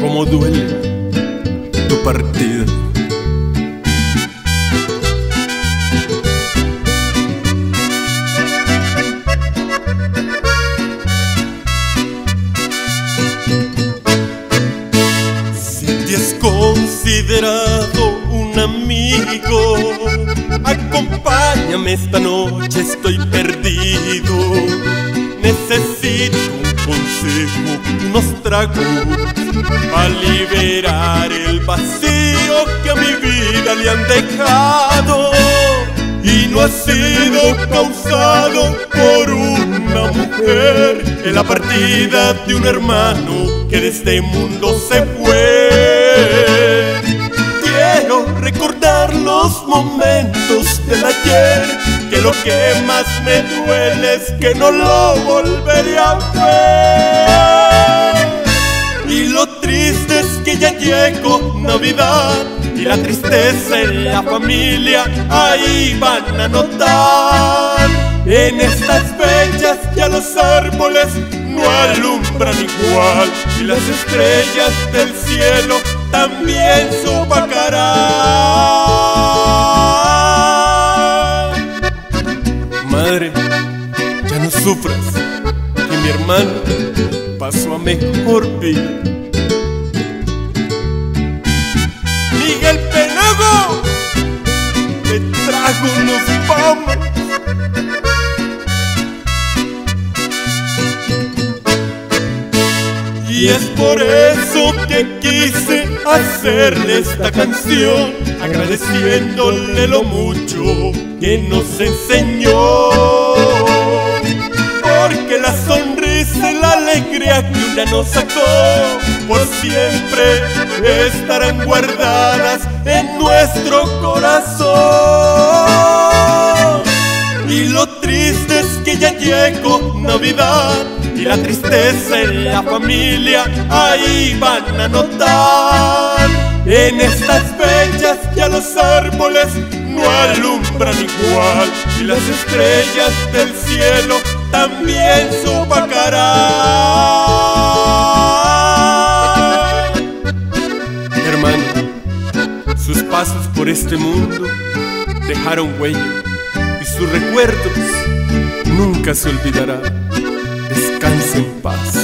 cómo duele tu partida. Si te has considerado un amigo, acompáñame esta noche, estoy perdido. Necesito consejo, unos tragos para liberar el vacío que a mi vida le han dejado. Y no ha sido causado por una mujer en la partida de un hermano que de este mundo se fue. Quiero recordar los momentos del ayer, que lo que más me duele es que no lo volveré a ver. Y lo triste es que ya llegó Navidad y la tristeza en la familia ahí van a notar. En estas fechas ya los árboles no alumbran igual y las estrellas del cielo también se que mi hermano pasó a mejor vida. Miguel Penago, te trago unos vamos. Y es por eso que quise hacerle esta canción, agradeciéndole lo mucho que nos enseñó. Una nos sacó, por siempre estarán guardadas en nuestro corazón. Y lo triste es que ya llegó Navidad y la tristeza en la familia ahí van a notar. En estas fechas ya los árboles no alumbran igual y las estrellas del cielo también se opacarán. Por este mundo dejaron huella y sus recuerdos nunca se olvidarán. Descansa en paz.